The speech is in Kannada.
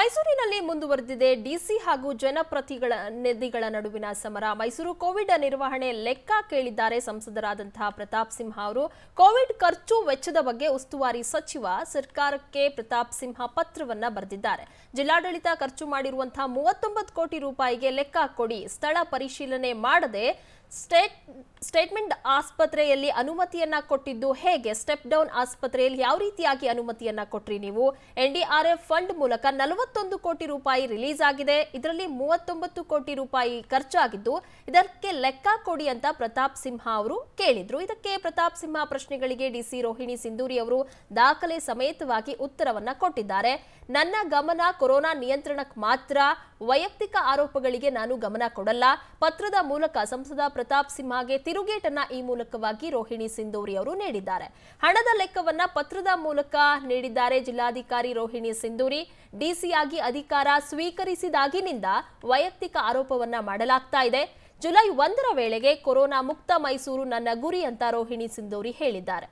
ಮೈಸೂರಿನಲ್ಲಿ ಮುಂದುವರೆದಿದೆ ಡಿಸಿ ಹಾಗೂ ಜನಪ್ರತಿಗಳ ನಿಧಿಗಳ ನಡುವಿನ ಸಮರ. ಮೈಸೂರು ಕೋವಿಡ್ ನಿರ್ವಹಣೆ ಲೆಕ್ಕ ಕೇಳಿದ್ದಾರೆ ಸಂಸದರಾದಂತಹ ಪ್ರತಾಪ್ ಸಿಂಹ ಅವರು. ಕೋವಿಡ್ ಖರ್ಚು ವೆಚ್ಚದ ಬಗ್ಗೆ ಉಸ್ತುವಾರಿ ಸಚಿವ ಸರ್ಕಾರಕ್ಕೆ ಪ್ರತಾಪ್ ಸಿಂಹ ಪತ್ರವನ್ನ ಬರೆದಿದ್ದಾರೆ. ಜಿಲ್ಲಾಡಳಿತ ಖರ್ಚು ಮಾಡಿರುವಂತಹ ಮೂವತ್ತೊಂಬತ್ತು ಕೋಟಿ ರೂಪಾಯಿಗೆ ಲೆಕ್ಕ ಕೊಡಿ. ಸ್ಥಳ ಪರಿಶೀಲನೆ ಮಾಡದೆ ಸ್ಟೇಟ್, ಸ್ಟೇಟ್ಮೆಂಟ್ ಆಸ್ಪತ್ರೆಯಲ್ಲಿ ಅನುಮತಿಯನ್ನ ಕೊಟ್ಟಿದ್ದು ಹೇಗೆ? ಸ್ಟೆಪ್ ಡೌನ್ ಆಸ್ಪತ್ರೆಯಲ್ಲಿ ಯಾವ ರೀತಿಯಾಗಿ ಅನುಮತಿಯನ್ನ ಕೊಟ್ರಿ ನೀವು? N D R F fund ಮೂಲಕ ನಲವತ್ತೊಂದು ಕೋಟಿ ರೂಪಾಯಿ ರಿಲೀಸ್ ಆಗಿದೆ. ಇದರಲ್ಲಿ ಮೂವತ್ತೊಂಬತ್ತು ಕೋಟಿ ರೂಪಾಯಿ ಖರ್ಚಾಗಿದ್ದು, ಇದಕ್ಕೆ ಲೆಕ್ಕ ಕೊಡಿ ಅಂತ ಪ್ರತಾಪ್ ಸಿಂಹ ಅವರು ಕೇಳಿದ್ರು. ಇದಕ್ಕೆ ಪ್ರತಾಪ್ ಸಿಂಹ ಪ್ರಶ್ನೆಗಳಿಗೆ ಡಿಸಿ ರೋಹಿಣಿ ಸಿಂಧೂರಿ ಅವರು ದಾಖಲೆ ಸಮೇತವಾಗಿ ಉತ್ತರವನ್ನ ಕೊಟ್ಟಿದ್ದಾರೆ. ನನ್ನ ಗಮನ ಕೊರೋನಾ ನಿಯಂತ್ರಣಕ್ಕೆ ಮಾತ್ರ. ವೈಯಕ್ತಿಕ ಆರೋಪಗಳಿಗೆ ನಾನು ಗಮನ ಕೊಡಲ್ಲ. ಪತ್ರದ ಮೂಲಕ ಸಂಸದ ಪ್ರತಾಪ್ ಸಿಂಹಗೆ ತಿರುಗೇಟನ್ನ ಈ ಮೂಲಕವಾಗಿ ರೋಹಿಣಿ ಸಿಂಧೂರಿ ಅವರು ನೀಡಿದ್ದಾರೆ. ಹಣದ ಲೆಕ್ಕವನ್ನ ಪತ್ರದ ಮೂಲಕ ನೀಡಿದ್ದಾರೆ ಜಿಲ್ಲಾಧಿಕಾರಿ ರೋಹಿಣಿ ಸಿಂಧೂರಿ. ಡಿಸಿಯಾಗಿ ಅಧಿಕಾರ ಸ್ವೀಕರಿಸಿದಾಗಿನಿಂದ ವೈಯಕ್ತಿಕ ಆರೋಪವನ್ನ ಮಾಡಲಾಗ್ತಾ ಇದೆ. ಜುಲೈ ಒಂದರ ವೇಳೆಗೆ ಕೊರೋನಾ ಮುಕ್ತ ಮೈಸೂರು ನನ್ನ ಗುರಿ ಅಂತ ರೋಹಿಣಿ ಸಿಂಧೂರಿ ಹೇಳಿದ್ದಾರೆ.